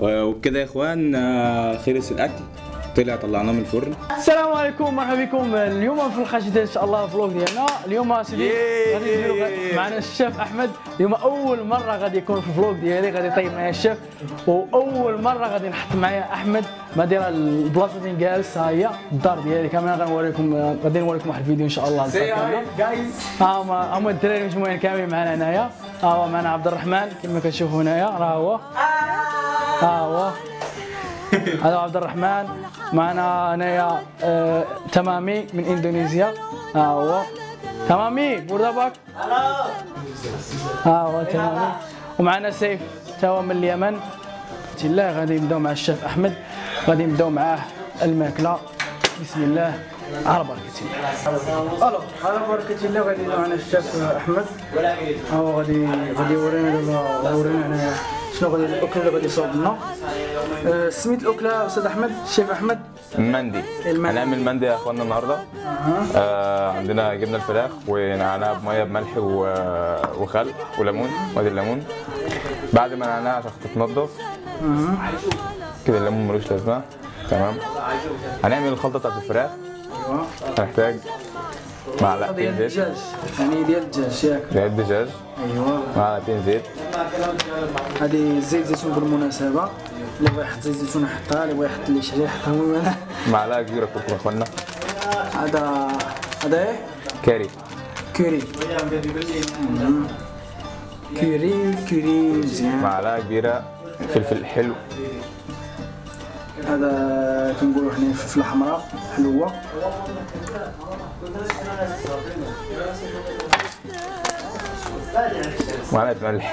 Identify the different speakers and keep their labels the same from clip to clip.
Speaker 1: وبكده يا إخوان آه، خلص الأكل. طلع طلعناه من الفرن.
Speaker 2: السلام عليكم مرحبا بكم. اليوم في جديده إن شاء الله فلوق ديالنا اليوم سيدي
Speaker 1: ياي.
Speaker 2: غادي نديرو معنا الشيف أحمد. اليوم أول مرة غادي يكون في الفلوق ديالي غادي يطيب معايا الشيف. وأول مرة غادي نحط معايا أحمد. ما دايره البلاصة فين جالس ها هي الدار ديالي كامل غنوريكم غادي نوريكم واحد الفيديو إن شاء الله.
Speaker 1: جايز
Speaker 2: ها هما هما الدراري مجموعين كاملين معنا هنايا. ها هو معنا عبد الرحمن كما كتشوفوا هنايا. راه هو. ها هو هذا عبد الرحمن. معنا هنايا آه تمامي من اندونيسيا ها هو تمامي بوردابك. ها هو تمامي. ومعنا سيف توا من اليمن. بسم الله غادي نبداو مع الشيف أحمد. غادي نبداو معاه الماكلة. بسم الله. على بركة الله. ألو على بركة الله غادي معنا الشيف أحمد. هو غادي غادي يورينا دابا يورينا هنايا. شنو غادي الاكله اللي غادي يصاوب لنا؟ آه، سميت الأكلة أستاذ أحمد الشيف أحمد؟
Speaker 3: المندي. هنعمل مندي يا أخوانا النهارده. آه عندنا جبنا الفراخ ونعناها بمية بملح وخل وليمون وادي الليمون. بعد ما نعناها عشان تتنضف كده الليمون ملوش لازمة. تمام. هنعمل الخلطة بتاعت الفراخ.
Speaker 2: ايوا
Speaker 3: هنحتاج معلقتين
Speaker 2: ديال
Speaker 3: زيت.
Speaker 2: الدجاج. يعني ديال الدجاج ياك
Speaker 3: زيت دجاج
Speaker 2: ايوا
Speaker 3: معلقتين زيت.
Speaker 2: هذه زيت زيتون بالمناسبة اللي بغى يحط زيت زيتون يحطها اللي بغى يحط لي شي حاجة يحطها المهم
Speaker 3: معلقه كبيره كركم يا اخوانا
Speaker 2: هذا هذا إيه؟
Speaker 3: كاري.
Speaker 2: كوري. كوري كوري مزيان.
Speaker 3: معلقه كبيرة فلفل حلو.
Speaker 2: هذا كنقولوا حنا فلفله حمراء حلوة.
Speaker 3: معلقه ملح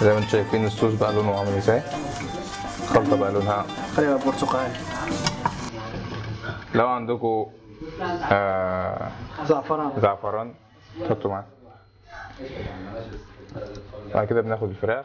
Speaker 3: زي ما أنتم شايفين الصوص بقى لونه عامل إزاي؟ الخلطه بقى لونها
Speaker 2: خليها برتقال.
Speaker 3: لو عندكم آه
Speaker 2: زعفران.
Speaker 3: زعفران حطوا معاه بعد كده بناخد الفراخ.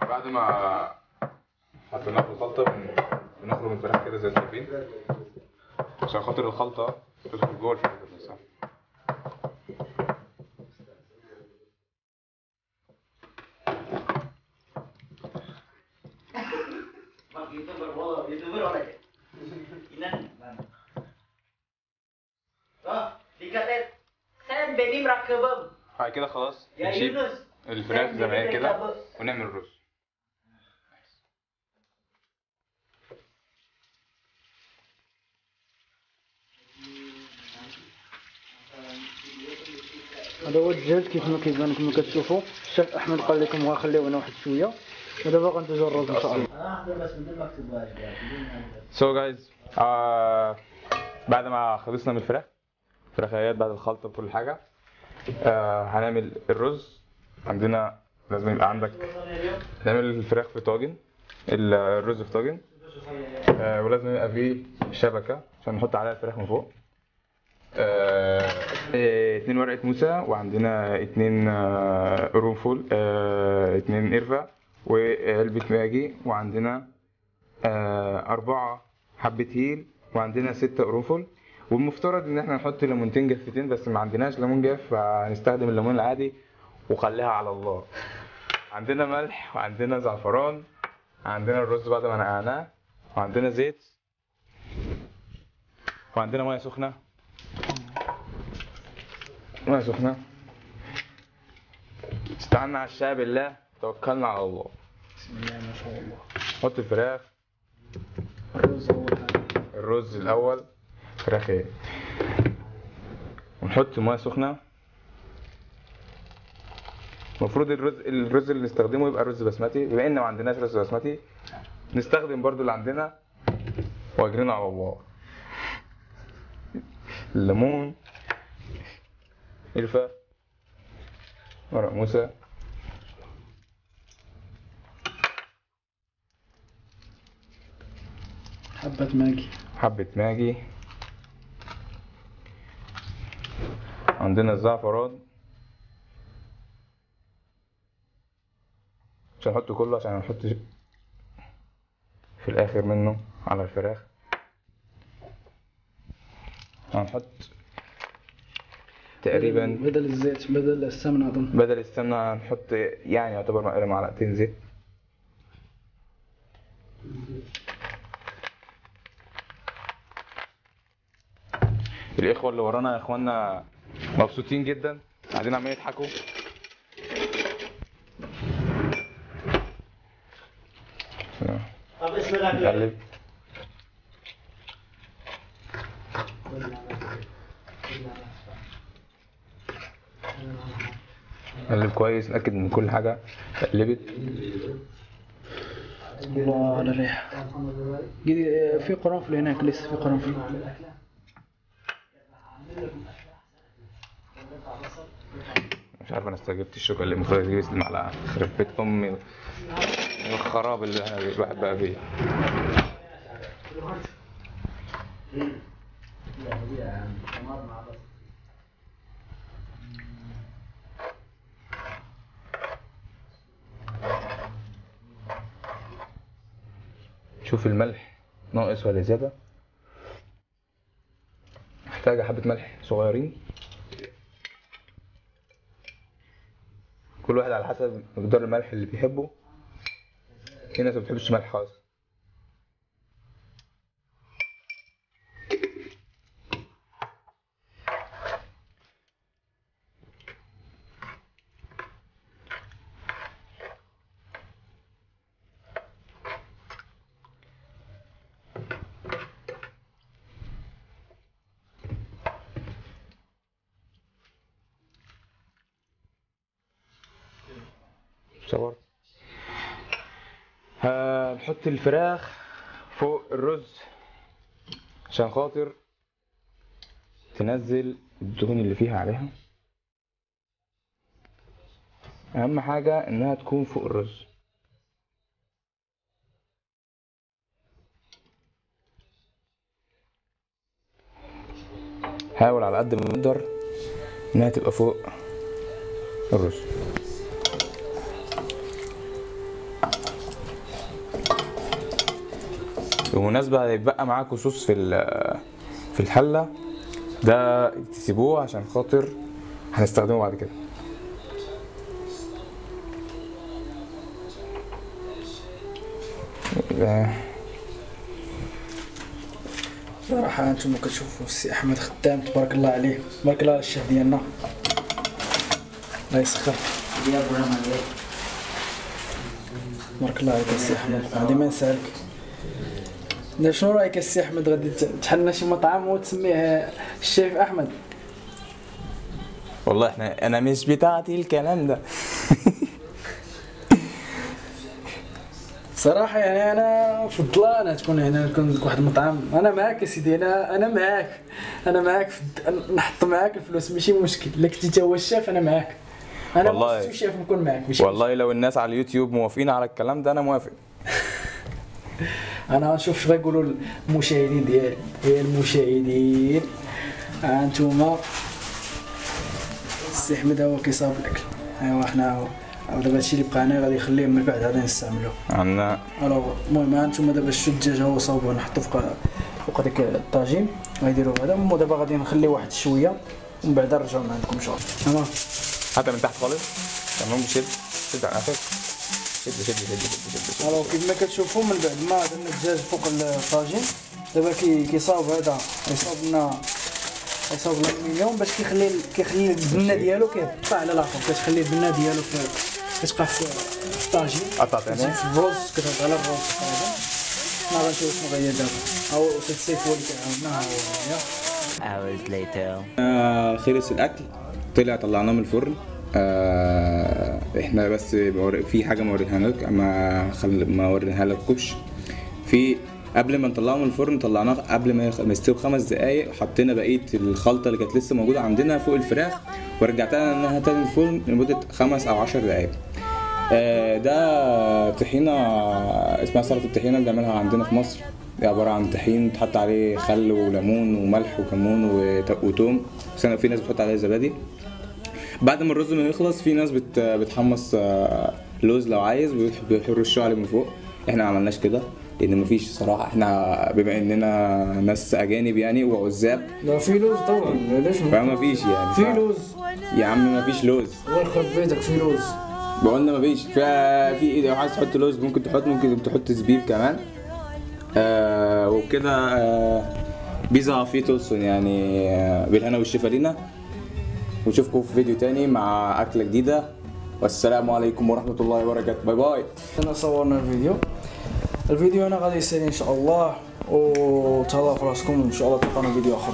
Speaker 3: بعد ما حطيناها في الخلطة بن- بنخرج الفراخ كده زي ما شايفين عشان خاطر الخلطة تدخل جوه الفراخ نفسها.
Speaker 4: Saya
Speaker 3: بعد كده خلاص
Speaker 4: يونس
Speaker 3: الفراخ زي ما هي كده ونعمل الرز.
Speaker 2: هذا هو الدجاج كيف ما كيبان كما كتشوفوا. الشيف أحمد قال لكم غنخليو هنا واحد شوية. ودابا غنتوجو الرز إن شاء الله.
Speaker 3: سو جايز بعد ما خلصنا من الفراخ فراخيات بعد الخلطة وكل حاجة آه هنعمل الرز. عندنا لازم يبقى عندك نعمل الفراخ في طاجن ال- الرز في طاجن. آه ولازم يبقى فيه شبكة عشان نحط عليها الفراخ من فوق. آه آه، اتنين ورقة موسى وعندنا اتنين آه قرنفل آه اتنين قرفة وعلبة ماجي وعندنا آه أربعة حبة هيل وعندنا ستة قرنفل والمفترض إن إحنا نحط ليمونتين جافتين بس ما عندناش ليمون جاف فهنستخدم الليمون العادي وخليها على الله. عندنا ملح وعندنا زعفران عندنا الرز بعد ما نقعناه وعندنا زيت وعندنا مية سخنة. مية سخنة. استعنا على الشاي بالله توكلنا على الله.
Speaker 2: بسم الله ما شاء الله.
Speaker 3: حط الفراخ.
Speaker 2: الرز اول حاجة
Speaker 3: الرز الأول. فراخ إيه؟ ونحط مية سخنة. المفروض الرز الرز اللي نستخدمه يبقى رز بسمتي. بما إن ما عندناش رز بسمتي نستخدم برضو اللي عندنا واجرينا على الله. الليمون قرفة ورق موسى.
Speaker 2: حبة ماجي.
Speaker 3: حبة ماجي. عندنا الزعفران. مش هنحطه كله عشان هنحط في الآخر منه على الفراخ. هنحط تقريبا
Speaker 2: بدل الزيت بدل السمنة أظن.
Speaker 3: بدل السمنة هنحط يعني يعتبر معلقتين زيت. الإخوة اللي ورانا يا إخوانا مبسوطين جدا. قاعدين عمالين يضحكوا.
Speaker 4: طب بسم الله
Speaker 3: نقلب نقلب كويس نتأكد إن كل حاجة اتقلبت
Speaker 2: الله على الريحه في قرنفل هناك لسه في قرنفل
Speaker 3: مش عارف أنا استجبت الشوكة اللي المفروض تجيب المعلقه خرب بيت أمي. الخراب اللي الواحد بقى فيه شوف الملح ناقص ولا زياده محتاجة حبة ملح صغيرين. كل واحد على حسب مقدار الملح اللي بيحبه. في ناس ما بتحبش ملح خالص. صورت هنحط الفراخ فوق الرز عشان خاطر تنزل الدهون اللي فيها عليها. أهم حاجة إنها تكون فوق الرز. حاول على قد ما تقدر إنها تبقى فوق الرز. بالمناسبة هيتبقى معاكم صوص في ال- في الحلة ده تسيبوه عشان خاطر هنستخدمه بعد كده.
Speaker 2: صراحة أنتم كتشوفوا السي أحمد خدام تبارك الله عليه. تبارك الله على الشيف ديالنا. الله يسخر تبارك الله عليك السي أحمد. غادي ما نسالك. شنو رأيك السي أحمد؟ غادي تحلنا شي مطعم وتسميه الشيف أحمد؟
Speaker 3: والله إحنا أنا مش بتاعتي الكلام ده.
Speaker 2: صراحة يعني أنا فضلانة تكون هنا تكون واحد المطعم. أنا معاك يا سيدي أنا أنا معاك. أنا معاك نحط معاك الفلوس ماشي مشكل. كنتي تا هو الشيف أنا معاك. أنا
Speaker 3: والله.
Speaker 2: شيف نكون معاك ماشي
Speaker 3: والله لو الناس على اليوتيوب موافقين على الكلام ده أنا موافق.
Speaker 2: أنا نشوف اش غيقولوا المشاهدين ديالي هي المشاهدين. ها السي أحمد هو كيصاوب الاكل أيوا حنا دابا هادشي اللي بقى هنا غادي نخليه من بعد غادي نستعملوه
Speaker 3: عندنا
Speaker 2: ألوغ. المهم ها دابا شتو الدجاج هو صاوبوه نحطو فوق فوق ديك الطاجين. غيديروا هذا. ودابا غادي نخليه واحد شوية ومن بعد نرجعو عندكم إن شاء الله. تمام؟
Speaker 3: حتى من تحت خالص. تمام شد. شد على قفاك.
Speaker 5: شد شد شد شد شد
Speaker 2: ألو كيف ما كتشوفوا من بعد ما درنا الدجاج فوق الطاجين دابا كي كيصاوب هذا يصاوب لنا يصاوب الالمنيوم باش كيخلي كيخلي البنه ديالو كيبقى على الآخر كتخلي البنه ديالو كي- كتبقى في الطاجين
Speaker 5: قطعت يعني؟
Speaker 2: في الرز كتهضر على الرز تقريبا ما غنشوف شنو غير دابا. هاو سيد سيف هو اللي كيعاوننا ها هو هنايا
Speaker 6: hours later.
Speaker 3: آه، خلص الأكل. طلع طلعناه من الفرن. آه، إحنا بس في حاجة ما وريها لك ما خل... ما وريها لكوش في قبل ما نطلعه من الفرن طلعناه قبل ما يستوي بخمس دقايق حطينا بقية الخلطة اللي كانت لسه موجودة عندنا فوق الفراخ ورجعتها إنها تاني الفرن لمدة خمس أو عشر دقايق. آه، ده طحينة اسمها سلطة الطحينة بنعملها عندنا في مصر. دي عبارة عن طحين بتحط عليه خل وليمون وملح وكمون وت- وتوم. بس في ناس بتحط عليه زبادي. بعد ما الرز ما يخلص في ناس بت بتحمص آه، لوز لو عايز بيرشوه عليه من فوق. إحنا ما عملناش كده لأن مفيش صراحة. إحنا بما إننا ناس أجانب يعني وعزاب.
Speaker 2: لا في لوز طبعا ليش
Speaker 3: فما فيش يعني.
Speaker 2: في لوز.
Speaker 3: يا عم ما فيش لوز.
Speaker 2: يخرب بيتك في لوز.
Speaker 3: بقولنا مفيش إيه؟ لو عايز تحط لوز ممكن تحط ممكن تحط زبيب كمان. آه وبكده آه بيزا في تولسون يعني آه بالهنا والشفا لينا. ونشوفكم في فيديو تاني مع أكلة جديدة. والسلام عليكم ورحمة الله وبركاته. bye bye
Speaker 2: انا صورنا الفيديو. الفيديو أنا غادي يسالي إن شاء الله وتهلاو في راسكم وإن شاء الله تلقانا فيديو آخر